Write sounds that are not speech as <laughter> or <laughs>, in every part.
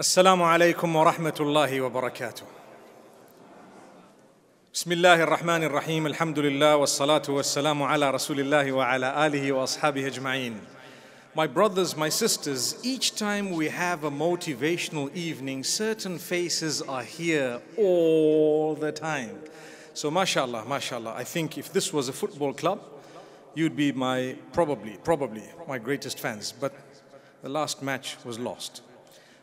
السلام عليكم ورحمة الله وبركاته. بسم الله الرحمن الرحيم الحمد لله والصلاة والسلام على رسول الله وعلى آله وأصحابه أجمعين. My brothers, my sisters, each time we have a motivational evening, certain faces are here all the time. So, mashallah, mashallah, I think if this was a football club, you'd be my, probably, probably, my greatest fans. But the last match was lost.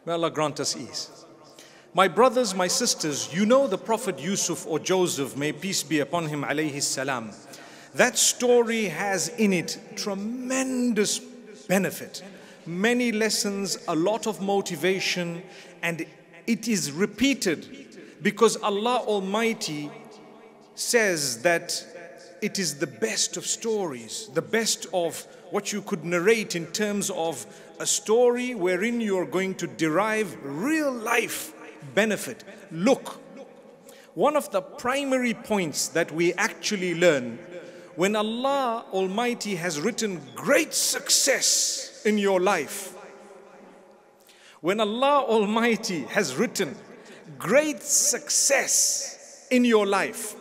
May Allah grant us ease. My brothers, my sisters, you know the Prophet Yusuf or Joseph, may peace be upon him, alayhi salam. That story has in it tremendous benefit, many lessons, a lot of motivation, and it is repeated because Allah Almighty says that it is the best of stories, the best of what you could narrate in terms of a story wherein you are going to derive real life benefit. Look, one of the primary points that we actually learn when Allah Almighty has written great success in your life, when Allah Almighty has written great success in your life,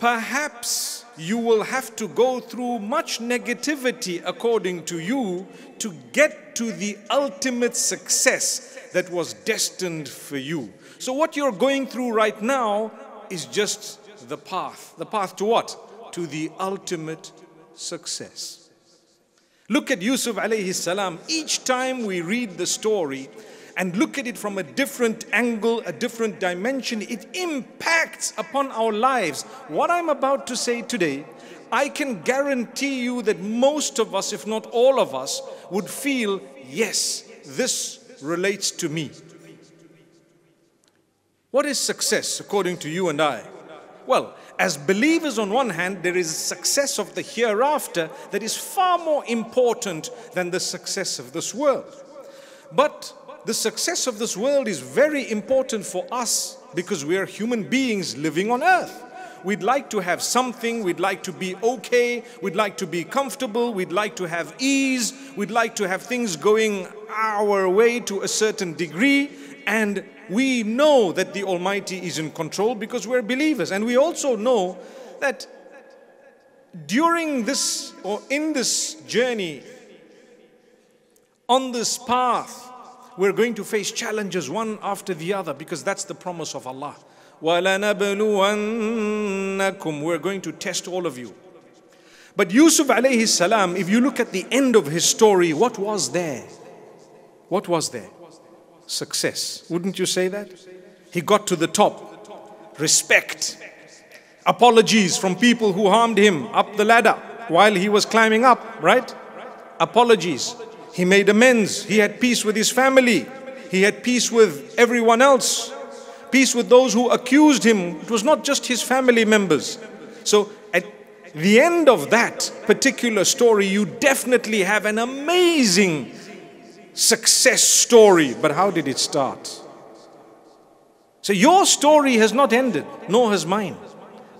perhaps you will have to go through much negativity according to you to get to the ultimate success that was destined for you. So, what you're going through right now is just the path. The path to what? To the ultimate success. Look at Yusuf alayhi salam. Each time we read the story, and look at it from a different angle, a different dimension, it impacts upon our lives. What I'm about to say today, I can guarantee you that most of us, if not all of us, would feel, yes, this relates to me. What is success according to you and I? Well, as believers, on one hand, there is success of the hereafter that is far more important than the success of this world. But the success of this world is very important for us because we are human beings living on earth. We'd like to have something, we'd like to be okay, we'd like to be comfortable, we'd like to have ease, we'd like to have things going our way to a certain degree, and we know that the Almighty is in control because we're believers. And we also know that during this or in this journey, on this path, we're going to face challenges one after the other because that's the promise of Allah. We're going to test all of you. But Yusuf alayhi salam, if you look at the end of his story, what was there? What was there? Success. Wouldn't you say that? He got to the top. Respect. Apologies from people who harmed him up the ladder while he was climbing up, right? Apologies. He made amends. He had peace with his family. He had peace with everyone else. Peace with those who accused him. It was not just his family members. So at the end of that particular story, you definitely have an amazing success story. But how did it start? So your story has not ended, nor has mine.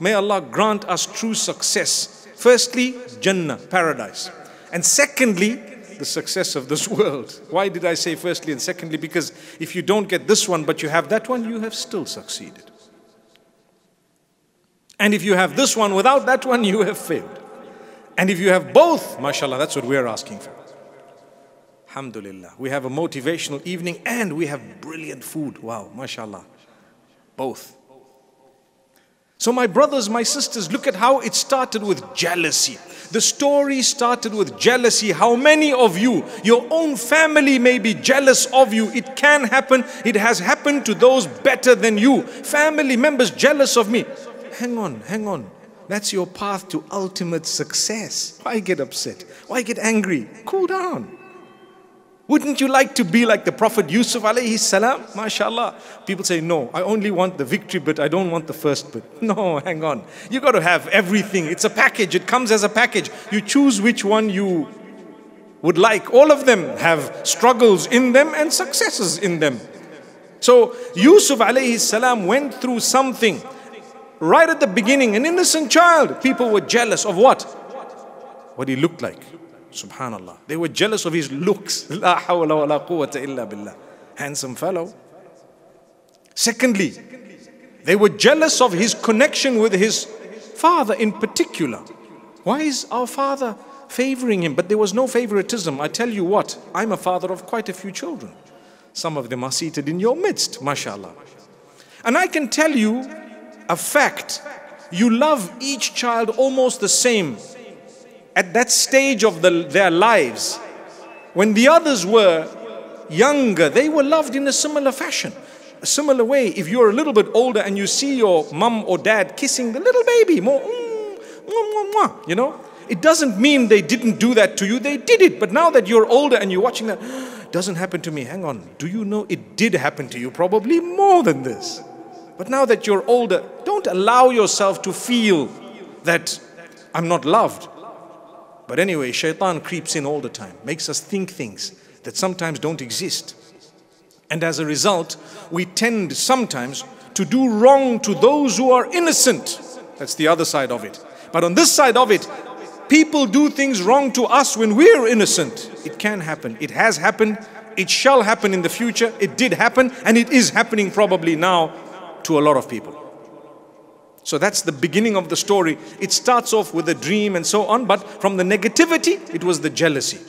May Allah grant us true success. Firstly, Jannah, paradise. And secondly, the success of this <laughs> world. Why did I say firstly and secondly? Because if you don't get this one but you have that one, you have still succeeded. And if you have this one without that one, you have failed. And if you have both, mashallah, that's what we're asking for. Alhamdulillah. We have a motivational evening and we have brilliant food. Wow, mashallah. Both. So, my brothers, my sisters, look at how it started with jealousy. The story started with jealousy. How many of you, your own family may be jealous of you? It can happen. It has happened to those better than you. Family members jealous of me. Hang on, hang on. That's your path to ultimate success. Why get upset? Why get angry? Cool down. Wouldn't you like to be like the Prophet Yusuf alayhi salam? MashaAllah. People say, no, I only want the victory bit, I don't want the first bit. <laughs> No, hang on. You got to have everything. It's a package, it comes as a package. You choose which one you would like. All of them have struggles in them and successes in them. So Yusuf alayhi salam went through something right at the beginning, an innocent child. People were jealous of what? What he looked like. Subhanallah. They were jealous of his looks. <laughs> La hawla wa la quwwata illa billah. Handsome fellow. Secondly, they were jealous of his connection with his father in particular. Why is our father favoring him? But there was no favoritism. I tell you what, I'm a father of quite a few children. Some of them are seated in your midst, mashallah. And I can tell you a fact. You love each child almost the same at that stage of the, their lives. When the others were younger, they were loved in a similar fashion a similar way, if you're a little bit older and you see your mum or dad kissing the little baby, more, mm, mwah, mwah, you know, it doesn't mean they didn't do that to you. They did it. But now that you're older and you're watching that, doesn't happen to me. Hang on. Do you know it did happen to you? Probably more than this. But now that you're older, don't allow yourself to feel that I'm not loved. But anyway, shaitan creeps in all the time, makes us think things that sometimes don't exist. And as a result, we tend sometimes to do wrong to those who are innocent. That's the other side of it. But on this side of it, people do things wrong to us when we're innocent. It can happen. It has happened. It shall happen in the future. It did happen. And it is happening probably now to a lot of people. So that's the beginning of the story. It starts off with a dream and so on. But from the negativity, it was the jealousy.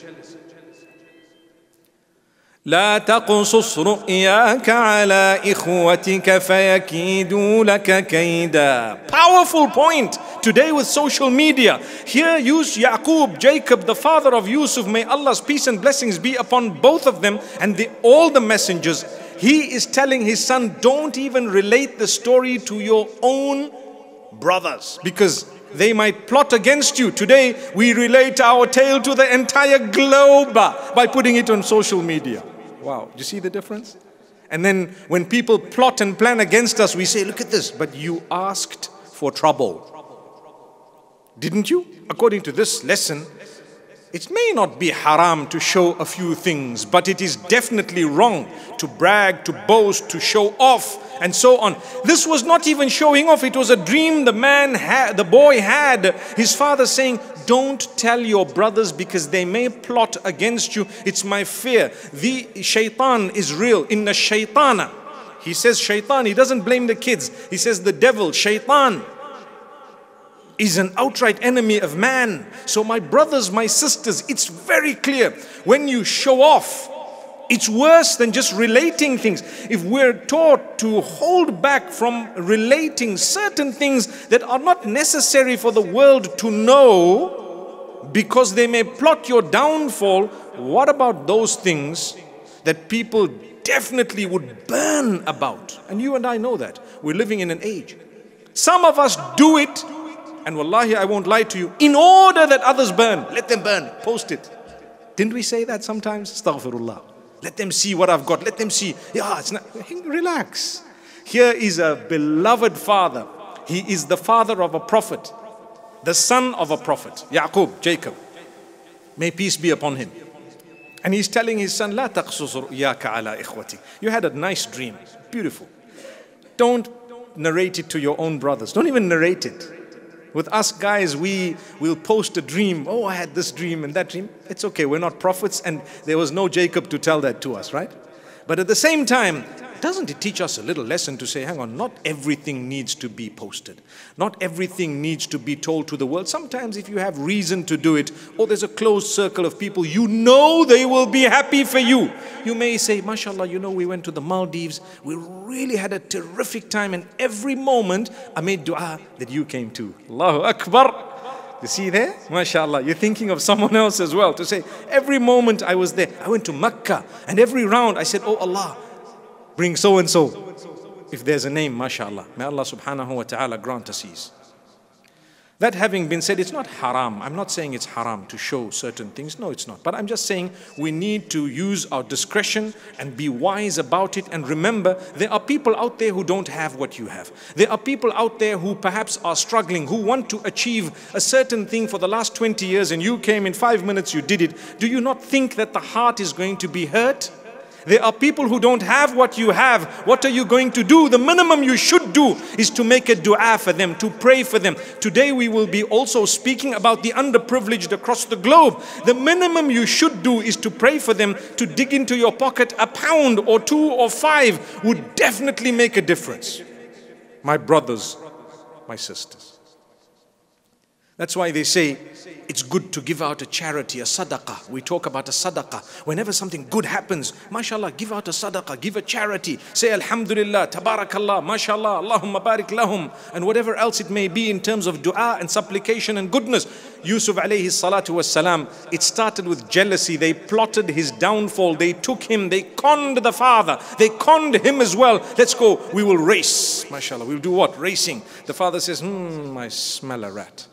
لا تقصص رؤياك على إخوتك فيكيدوا لك كيدا Powerful point today with social media. Here use Yaqub, Jacob, the father of Yusuf. May Allah's peace and blessings be upon both of them and the, all the messengers. He is telling his son, don't even relate the story to your own brothers because they might plot against you. Today, we relate our tale to the entire globe by putting it on social media. Wow, do you see the difference? And then when people plot and plan against us, we say, look at this, but you asked for trouble. Didn't you? According to this lesson, it may not be haram to show a few things, but it is definitely wrong to brag, to boast, to show off, and so on. This was not even showing off, it was a dream the man had, the boy had. His father saying, Don't tell your brothers because they may plot against you. It's my fear. The shaitan is real. In the shaitana. He says shaitan, he doesn't blame the kids. He says the devil, shaitan is an outright enemy of man. So, my brothers, my sisters, it's very clear. When you show off, it's worse than just relating things. If we're taught to hold back from relating certain things that are not necessary for the world to know because they may plot your downfall, what about those things that people definitely would burn about? And you and I know that. We're living in an age. Some of us do it and wallahi, I won't lie to you, in order that others burn. Let them burn. Post it. Didn't we say that sometimes? Astaghfirullah. Let them see what I've got. Let them see. Yeah, it's not. Relax. Here is a beloved father. He is the father of a prophet, the son of a prophet, Yaqub, Jacob. May peace be upon him. And he's telling his son, La ala ikhwati. You had a nice dream. Beautiful. Don't narrate it to your own brothers. Don't even narrate it. With us guys, we will post a dream. Oh, I had this dream and that dream. It's okay. We're not prophets, and there was no Jacob to tell that to us, right? But at the same time, doesn't it teach us a little lesson to say, hang on, not everything needs to be posted. Not everything needs to be told to the world. Sometimes, if you have reason to do it, or there's a closed circle of people, you know they will be happy for you. You may say, mashallah, you know, we went to the Maldives. We really had a terrific time, and every moment I made dua that you came to. Allahu Akbar. You see there? MashaAllah. You're thinking of someone else as well to say, every moment I was there. I went to Mecca and every round I said, Oh Allah, bring so and so. If there's a name, mashallah. May Allah subhanahu wa ta'ala grant us ease. That having been said, it's not haram. I'm not saying it's haram to show certain things. No, it's not. But I'm just saying we need to use our discretion and be wise about it. And remember, there are people out there who don't have what you have. There are people out there who perhaps are struggling, who want to achieve a certain thing for the last 20 years, and you came in five minutes, you did it. Do you not think that the heart is going to be hurt? There are people who don't have what you have. What are you going to do? The minimum you should do is to make a dua for them, to pray for them. Today we will be also speaking about the underprivileged across the globe. The minimum you should do is to pray for them, to dig into your pocket a pound or two or five would definitely make a difference. My brothers, my sisters. That's why they say it's good to give out a charity, a sadaqah. We talk about a sadaqah. Whenever something good happens, mashallah, give out a sadaqah, give a charity. Say alhamdulillah, tabarakallah, mashallah, Allahumma barik lahum, and whatever else it may be in terms of dua and supplication and goodness. Yusuf alayhi salatu was salam, it started with jealousy. They plotted his downfall. They took him, they conned the father, they conned him as well. Let's go, we will race. Mashallah, we'll do what? Racing. The father says, hmm, I smell a rat.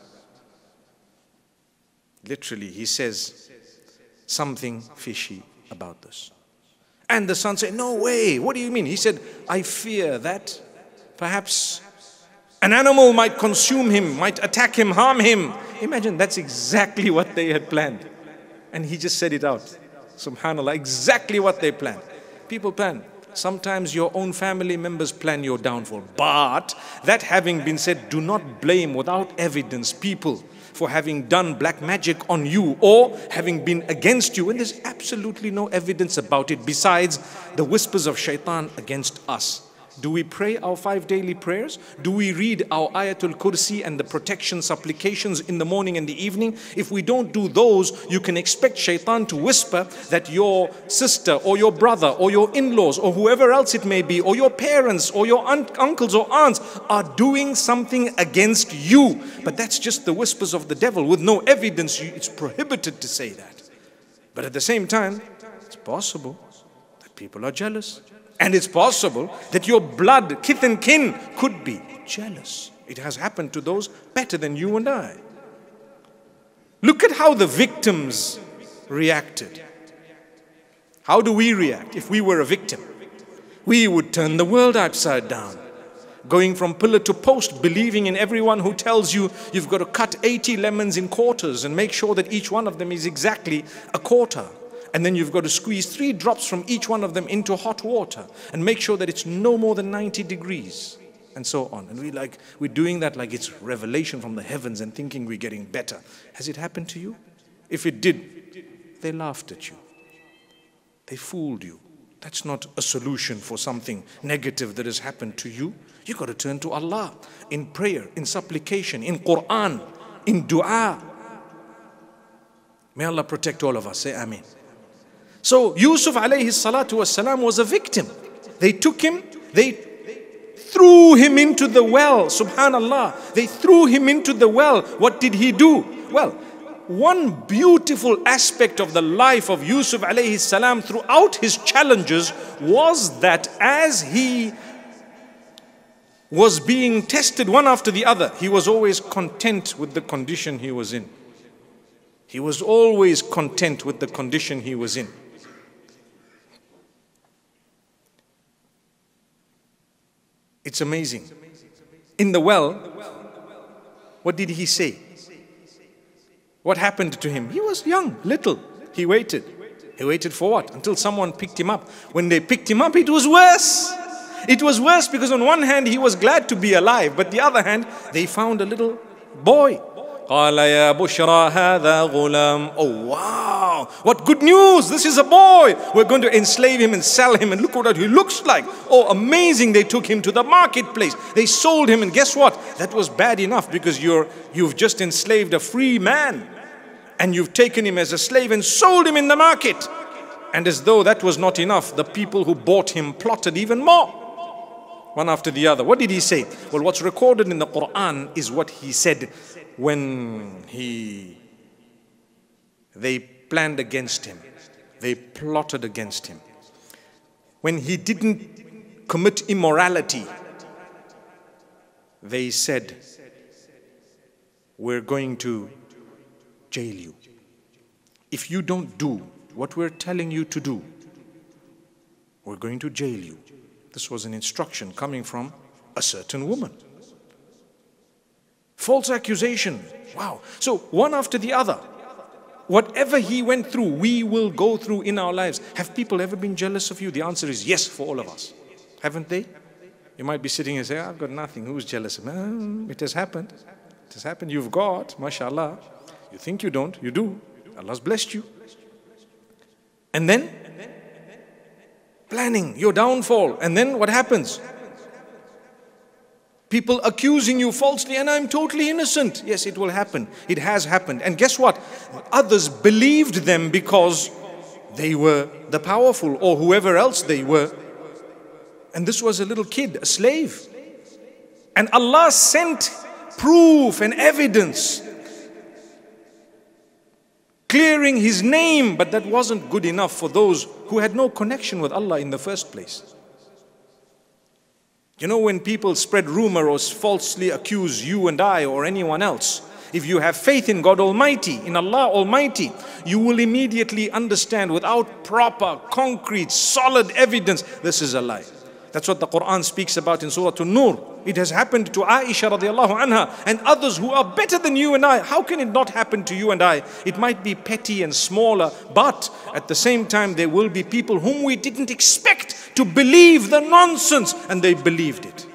Literally, he says something fishy about this. And the son said, No way, what do you mean? He said, I fear that perhaps an animal might consume him, might attack him, harm him. Imagine that's exactly what they had planned. And he just said it out. Subhanallah, exactly what they planned. People plan. Sometimes your own family members plan your downfall. But that having been said, do not blame without evidence people for having done black magic on you or having been against you And there's absolutely no evidence about it besides the whispers of shaitan against us. Do we pray our five daily prayers? Do we read our Ayatul Kursi and the protection supplications in the morning and the evening? If we don't do those, you can expect shaitan to whisper that your sister or your brother or your in laws or whoever else it may be, or your parents or your un- uncles or aunts are doing something against you. But that's just the whispers of the devil with no evidence. It's prohibited to say that. But at the same time, it's possible that people are jealous. And it's possible that your blood, kith and kin, could be jealous. It has happened to those better than you and I. Look at how the victims reacted. How do we react if we were a victim? We would turn the world upside down. Going from pillar to post, believing in everyone who tells you you've got to cut 80 lemons in quarters and make sure that each one of them is exactly a quarter. And then you've got to squeeze three drops from each one of them into hot water and make sure that it's no more than 90 degrees and so on. And we like we're doing that like it's revelation from the heavens and thinking we're getting better. Has it happened to you? If it did, they laughed at you. They fooled you. That's not a solution for something negative that has happened to you. You've got to turn to Allah in prayer, in supplication, in Quran, in dua. May Allah protect all of us. Say Ameen. So Yusuf alayhi salatu wasalam was a victim. They took him, they threw him into the well. Subhanallah. They threw him into the well. What did he do? Well, one beautiful aspect of the life of Yusuf alayhi salam throughout his challenges was that as he was being tested one after the other, he was always content with the condition he was in. He was always content with the condition he was in. It's amazing. In the well, what did he say? What happened to him? He was young, little. He waited. He waited for what? Until someone picked him up. When they picked him up, it was worse. It was worse because on one hand he was glad to be alive, but the other hand they found a little boy قال يا بشرى هذا غلام Oh wow What good news This is a boy We're going to enslave him and sell him and look what he looks like Oh amazing They took him to the marketplace They sold him and guess what That was bad enough because you're You've just enslaved a free man And you've taken him as a slave and sold him in the market And as though that was not enough The people who bought him plotted even more one after the other. What did he say? Well, what's recorded in the Quran is what he said when he they planned against him they plotted against him when he didn't commit immorality they said we're going to jail you if you don't do what we're telling you to do we're going to jail you this was an instruction coming from a certain woman False accusation. Wow. So one after the other. Whatever he went through, we will go through in our lives. Have people ever been jealous of you? The answer is yes for all of us. Haven't they? You might be sitting and say, I've got nothing. Who's jealous? of mm, it has happened. It has happened. You've got, mashallah. You think you don't, you do. Allah's blessed you. And then, planning your downfall. And then what happens? People accusing you falsely, and I'm totally innocent. Yes, it will happen. It has happened. And guess what? Others believed them because they were the powerful or whoever else they were. And this was a little kid, a slave. And Allah sent proof and evidence clearing his name, but that wasn't good enough for those who had no connection with Allah in the first place. You know, when people spread rumor or falsely accuse you and I or anyone else, if you have faith in God Almighty, in Allah Almighty, you will immediately understand without proper, concrete, solid evidence, this is a lie. That's what the Quran speaks about in Surah An-Nur. It has happened to Aisha radiallahu anha and others who are better than you and I. How can it not happen to you and I? It might be petty and smaller, but at the same time there will be people whom we didn't expect to believe the nonsense and they believed it.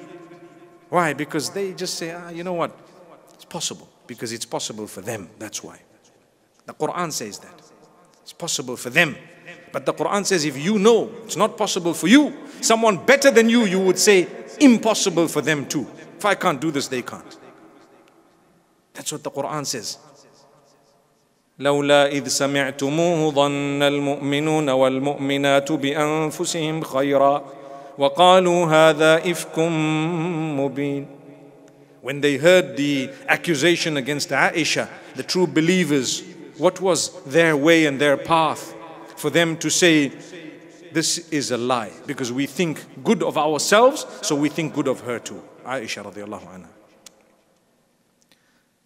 Why? Because they just say, ah, you know what? It's possible. Because it's possible for them. That's why. The Quran says that. It's possible for them. But the Quran says if you know it's not possible for you, someone better than you, you would say impossible for them too. If I can't do this, they can't. That's what the Quran says. لولا إذ سمعتموه ظن المؤمنون والمؤمنات بأنفسهم خيرا وقالوا هذا إفك مبين When they heard the accusation against Aisha, the true believers, what was their way and their path? for them to say, this is a lie because we think good of ourselves, so we think good of her too. Aisha radiallahu anha.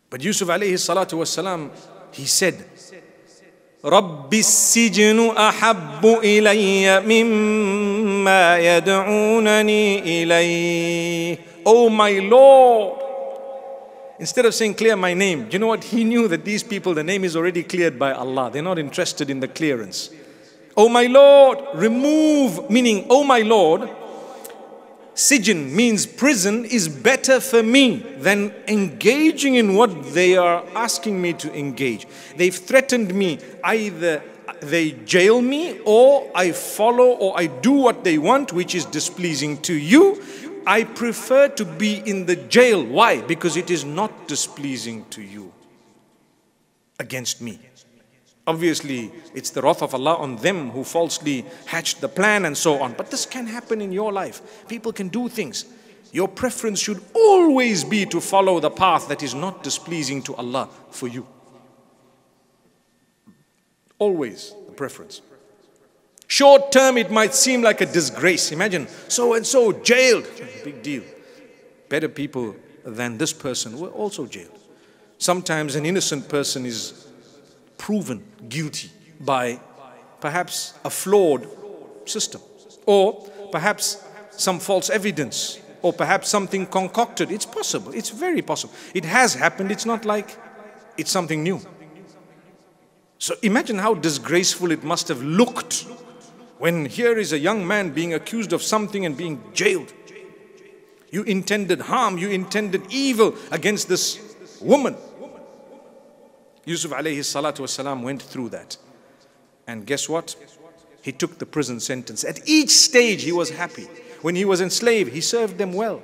But Yusuf alayhi salatu wasalam, he said, رب السجن أحب إلي مما يدعونني إليه Oh my Lord Instead of saying, clear my name, do you know what? He knew that these people, the name is already cleared by Allah. They're not interested in the clearance. Oh my Lord, remove, meaning, oh my Lord, Sijin means prison is better for me than engaging in what they are asking me to engage. They've threatened me either they jail me or I follow or I do what they want, which is displeasing to you. I prefer to be in the jail. Why? Because it is not displeasing to you against me. Obviously, it's the wrath of Allah on them who falsely hatched the plan and so on. But this can happen in your life. People can do things. Your preference should always be to follow the path that is not displeasing to Allah for you. Always the preference. Short term, it might seem like a disgrace. Imagine so and so jailed. Big deal. Better people than this person were also jailed. Sometimes an innocent person is proven guilty by perhaps a flawed system or perhaps some false evidence or perhaps something concocted. It's possible. It's very possible. It has happened. It's not like it's something new. So imagine how disgraceful it must have looked when here is a young man being accused of something and being jailed. You intended harm, you intended evil against this woman. Yusuf alayhi salatu wasalam went through that. And guess what? He took the prison sentence. At each stage, he was happy. When he was enslaved, he served them well.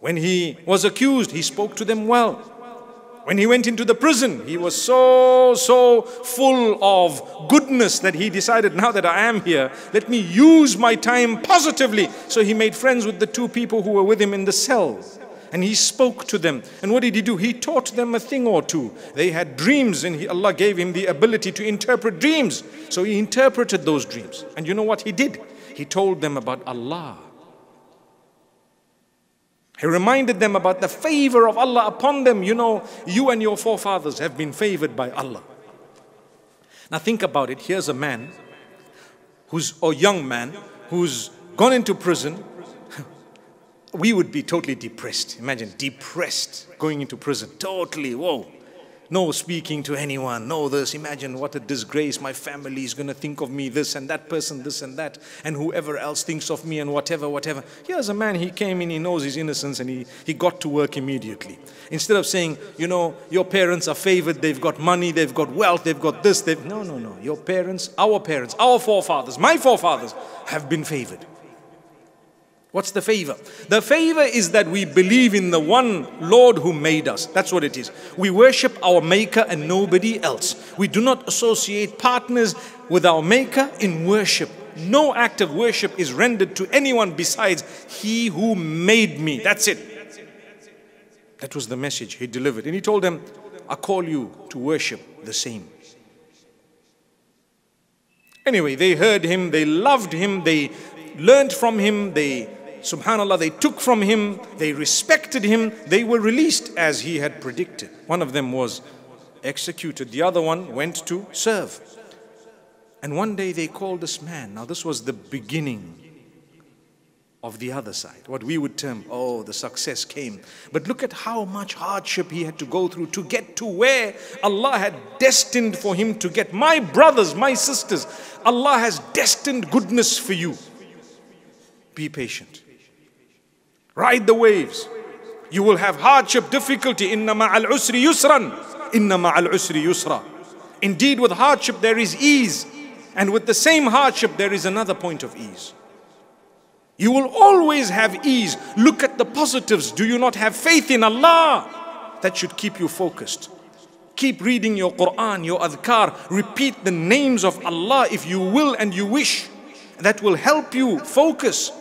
When he was accused, he spoke to them well. When he went into the prison, he was so, so full of goodness that he decided, now that I am here, let me use my time positively. So he made friends with the two people who were with him in the cell and he spoke to them. And what did he do? He taught them a thing or two. They had dreams, and he, Allah gave him the ability to interpret dreams. So he interpreted those dreams. And you know what he did? He told them about Allah. He reminded them about the favor of Allah upon them. You know, you and your forefathers have been favored by Allah. Now think about it. Here's a man who's, a young man, who's gone into prison we would be totally depressed. Imagine depressed going into prison. Totally, whoa. no speaking to anyone, no this. Imagine what a disgrace. My family is going to think of me this and that person, this and that, and whoever else thinks of me and whatever, whatever. Here's a man, he came in, he knows his innocence, and he, he got to work immediately. Instead of saying, you know, your parents are favored, they've got money, they've got wealth, they've got this, they've. No, no, no. Your parents, our parents, our forefathers, my forefathers have been favored. What's the favor? The favor is that we believe in the one Lord who made us. That's what it is. We worship our Maker and nobody else. We do not associate partners with our Maker in worship. No act of worship is rendered to anyone besides He who made me. That's it. That was the message he delivered. And he told them, I call you to worship the same. Anyway, they heard him, they loved him, they learned from him, they subhanallah, they took from him, they respected him, they were released as he had predicted. One of them was executed, the other one went to serve. And one day they called this man. Now, this was the beginning of the other side, what we would term, oh, the success came. But look at how much hardship he had to go through to get to where Allah had destined for him to get. My brothers, my sisters, Allah has destined goodness for you. Be patient. Ride the waves. You will have hardship, difficulty. Inna ma'al usri yusran. Inna ma'al usri yusra. Indeed, with hardship there is ease. And with the same hardship there is another point of ease. You will always have ease. Look at the positives. Do you not have faith in Allah? That should keep you focused. Keep reading your Quran, your adhkar. Repeat the names of Allah if you will and you wish. That will help you focus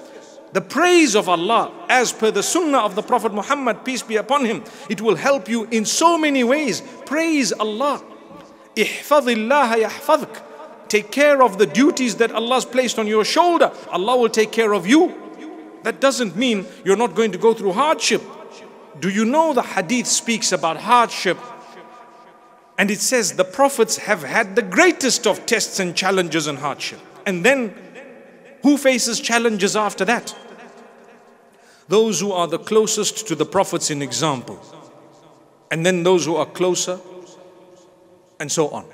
the praise of Allah as per the sunnah of the Prophet Muhammad, peace be upon him. It will help you in so many ways. Praise Allah. Take care of the duties that Allah's placed on your shoulder. Allah will take care of you. That doesn't mean you're not going to go through hardship. Do you know the hadith speaks about hardship? And it says the prophets have had the greatest of tests and challenges and hardship. And then who faces challenges after that? Those who are the closest to the prophets in example. And then those who are closer, and so on.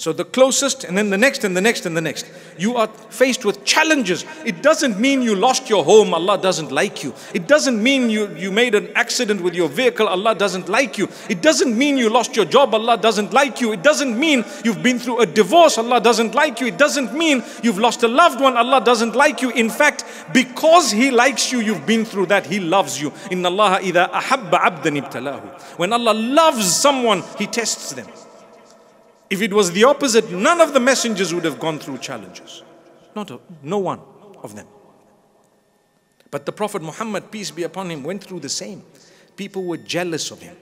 So the closest, and then the next, and the next, and the next. You are faced with challenges. It doesn't mean you lost your home, Allah doesn't like you. It doesn't mean you, you made an accident with your vehicle, Allah doesn't like you. It doesn't mean you lost your job, Allah doesn't like you. It doesn't mean you've been through a divorce, Allah doesn't like you. It doesn't mean you've lost a loved one, Allah doesn't like you. In fact, because He likes you, you've been through that, He loves you. Inna Allah idha ahabba. When Allah loves someone, He tests them. If it was the opposite, none of the messengers would have gone through challenges. Not a, no one of them. But the Prophet Muhammad, peace be upon him, went through the same. People were jealous of him.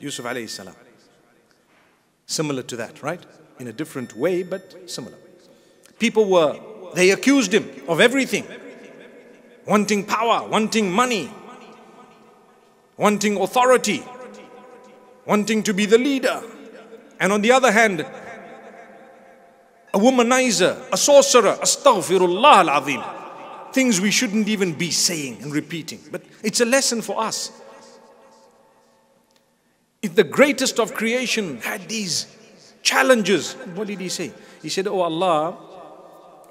Yusuf alayhi salam. Similar to that, right? In a different way, but similar. People were, they accused him of everything. Wanting power, wanting money, wanting authority, wanting to be the leader, and on the other hand, a womanizer, a sorcerer, astaghfirullah al-azim. Things we shouldn't even be saying and repeating. But it's a lesson for us. If the greatest of creation had these challenges, what did he say? He said, Oh Allah,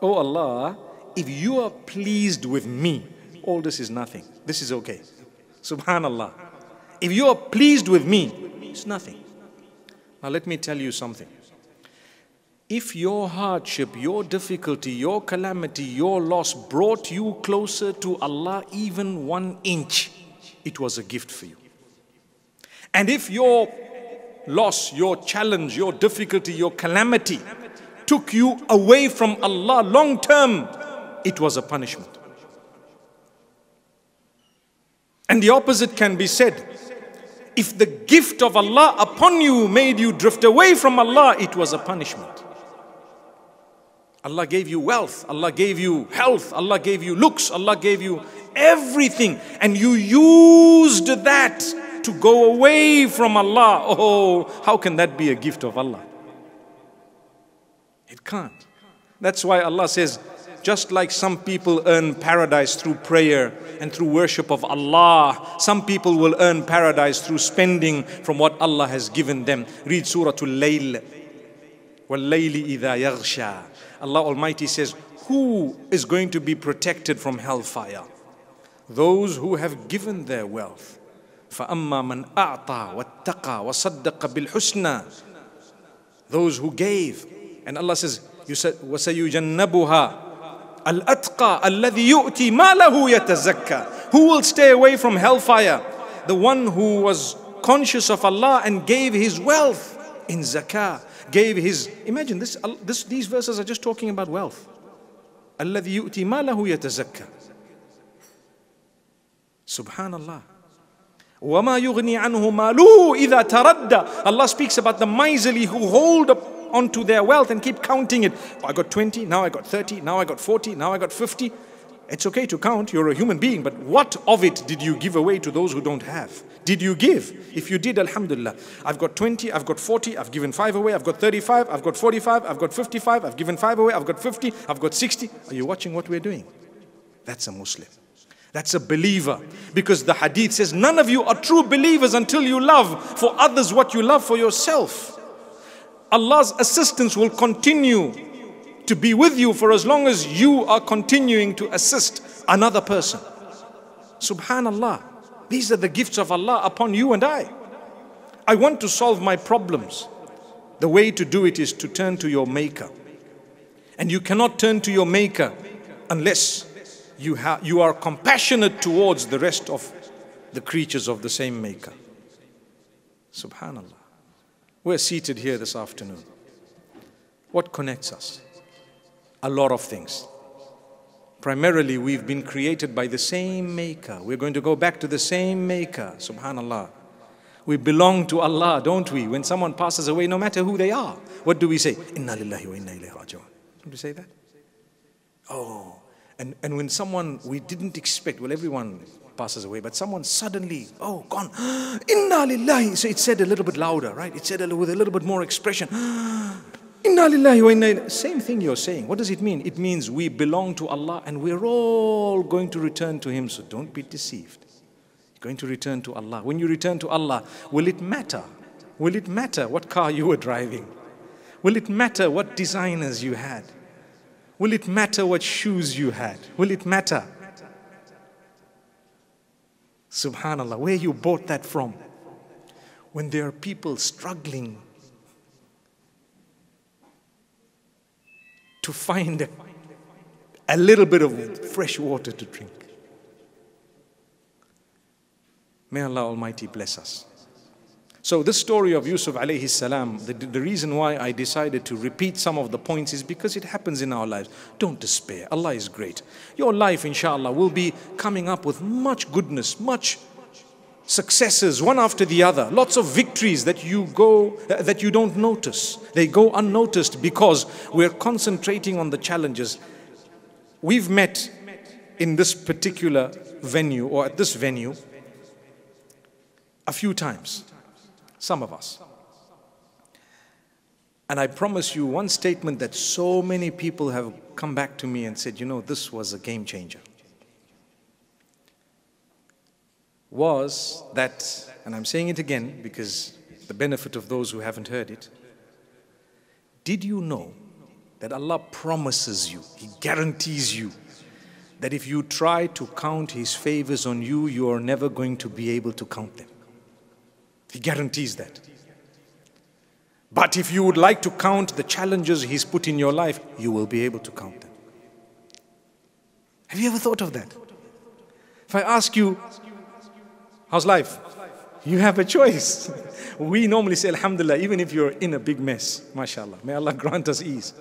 oh Allah, if you are pleased with me, all this is nothing. This is okay. Subhanallah. If you are pleased with me, it's nothing. Now, let me tell you something. If your hardship, your difficulty, your calamity, your loss brought you closer to Allah even one inch, it was a gift for you. And if your loss, your challenge, your difficulty, your calamity took you away from Allah long term, it was a punishment. And the opposite can be said. If the gift of Allah upon you made you drift away from Allah, it was a punishment. Allah gave you wealth, Allah gave you health, Allah gave you looks, Allah gave you everything, and you used that to go away from Allah. Oh, how can that be a gift of Allah? It can't. That's why Allah says, just like some people earn paradise through prayer and through worship of Allah, some people will earn paradise through spending from what Allah has given them. Read Surah Al-Layl. وَاللَّيْلِ إِذَا يَغْشَى Allah Almighty says, who is going to be protected from hellfire? Those who have given their wealth. فأما من أعطى واتقى وصدق بالحسنى those who gave and Allah says وسيجنبها الأتقى الذي يؤتي ماله يتزكى who will stay away from hellfire the one who was conscious of Allah and gave his wealth in zakah gave his imagine this, this these verses are just talking about wealth الذي يؤتي ماله يتزكى Subhanallah. وَمَا يُغْنِي عَنْهُ مَالُهُ إِذَا تَرَدَّى Allah speaks about the miserly who hold onto their wealth and keep counting it. Oh, I got 20, now I got 30, now I got 40, now I got 50. It's okay to count, you're a human being, but what of it did you give away to those who don't have? Did you give? If you did, Alhamdulillah. I've got 20, I've got 40, I've given 5 away, I've got 35, I've got 45, I've got 55, I've given 5 away, I've got 50, I've got 60. Are you watching what we're doing? That's a Muslim. That's a believer. Because the hadith says, none of you are true believers until you love for others what you love for yourself. Allah's assistance will continue to be with you for as long as you are continuing to assist another person. Subhanallah. These are the gifts of Allah upon you and I. I want to solve my problems. The way to do it is to turn to your Maker. And you cannot turn to your Maker unless you, you are compassionate towards the rest of the creatures of the same Maker. Subhanallah. We're seated here this afternoon. What connects us? A lot of things. Primarily, we've been created by the same Maker. We're going to go back to the same Maker. Subhanallah. We belong to Allah, don't we? When someone passes away, no matter who they are, what do we say? Inna lillahi wa inna ilayhi raji'un. Don't we say that? Oh, and, and when someone we didn't expect, well, everyone passes away, but someone suddenly, oh, gone. <gasps> Inna lillahi. So it said a little bit louder, right? It said with a little bit more expression. <gasps> Inna lillahi wa inna Same thing you're saying. What does it mean? It means we belong to Allah and we're all going to return to Him. So don't be deceived. You're going to return to Allah. When you return to Allah, will it matter? Will it matter what car you were driving? Will it matter what designers you had? Will it matter what shoes you had? Will it matter? Subhanallah, where you bought that from? When there are people struggling to find a, little bit of fresh water to drink. May Allah Almighty bless us. So this story of Yusuf alayhi salam, the, the reason why I decided to repeat some of the points is because it happens in our lives. Don't despair. Allah is great. Your life, inshallah, will be coming up with much goodness, much successes one after the other lots of victories that you go uh, that you don't notice they go unnoticed because we're concentrating on the challenges we've met in this particular venue or at this venue a few times some of us. And I promise you one statement that so many people have come back to me and said, you know, this was a game changer. Was that, and I'm saying it again because the benefit of those who haven't heard it. Did you know that Allah promises you, He guarantees you that if you try to count His favors on you, you are never going to be able to count them? He guarantees that. But if you would like to count the challenges He's put in your life, you will be able to count them. Have you ever thought of that? If I ask you, how's life? You have a choice. <laughs> We normally say, Alhamdulillah, even if you're in a big mess. MashaAllah. May Allah grant us ease.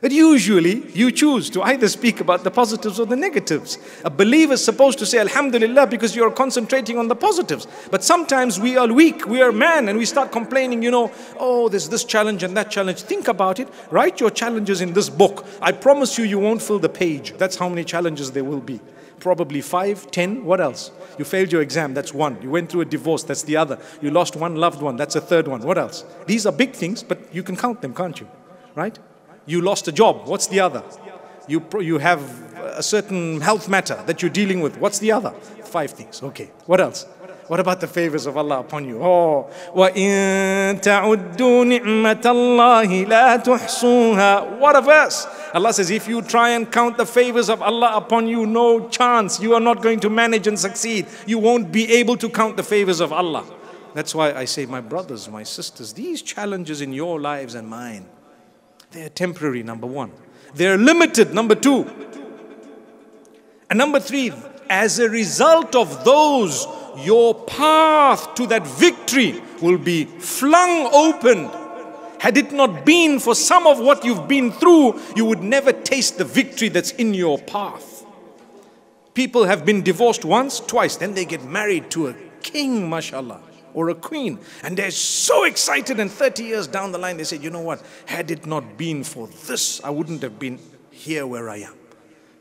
But usually you choose to either speak about the positives or the negatives. A believer is supposed to say Alhamdulillah because you're concentrating on the positives. But sometimes we are weak, we are man, and we start complaining, you know, oh, there's this challenge and that challenge. Think about it. Write your challenges in this book. I promise you, you won't fill the page. That's how many challenges there will be. Probably five, ten, what else? You failed your exam, that's one. You went through a divorce, that's the other. You lost one loved one, that's a third one. What else? These are big things, but you can count them, can't you? Right? You lost a job. What's the other? You, pro- you have a certain health matter that you're dealing with. What's the other? Five things. Okay. What else? What about the favors of Allah upon you? Oh, وَإِن تَعُدُّوا نِعْمَةَ اللَّهِ لَا تُحْصُوهَا what a verse! Allah says, if you try and count the favors of Allah upon you, no chance. You are not going to manage and succeed. You won't be able to count the favors of Allah. That's why I say, my brothers, my sisters, these challenges in your lives and mine, they're temporary, number one. They're limited, number two. And number three, as a result of those, your path to that victory will be flung open. Had it not been for some of what you've been through, you would never taste the victory that's in your path. People have been divorced once, twice, then they get married to a king, mashallah, or a queen, and they're so excited. And 30 years down the line, they say, You know what? Had it not been for this, I wouldn't have been here where I am.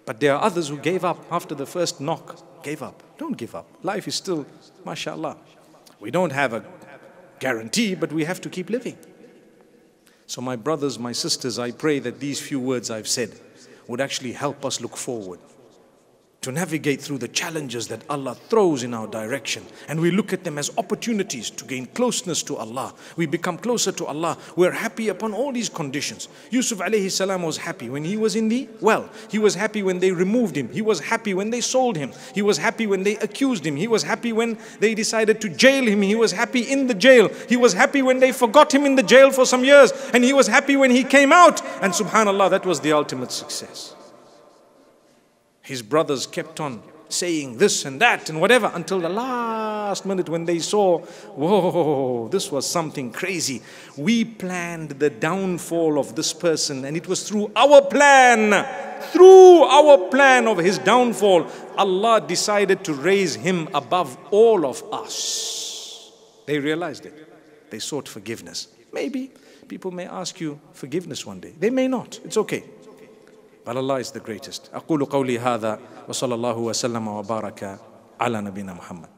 But there are others who gave up after the first knock. Gave up. Don't give up. Life is still, mashallah. We don't have a guarantee, but we have to keep living. So, my brothers, my sisters, I pray that these few words I've said would actually help us look forward to navigate through the challenges that Allah throws in our direction. And we look at them as opportunities to gain closeness to Allah. We become closer to Allah. We're happy upon all these conditions. Yusuf alayhi salam was happy when he was in the well. He was happy when they removed him. He was happy when they sold him. He was happy when they accused him. He was happy when they decided to jail him. He was happy in the jail. He was happy when they forgot him in the jail for some years. And he was happy when he came out. And subhanAllah, that was the ultimate success. His brothers kept on saying this and that and whatever until the last minute when they saw, whoa, this was something crazy. We planned the downfall of this person, and it was through our plan, through our plan of his downfall, Allah decided to raise him above all of us. They realized it. They sought forgiveness. Maybe people may ask you forgiveness one day. They may not. It's okay. But Allah is the greatest. أقول قولي هذا وصلى الله وسلم وبارك على نبينا محمد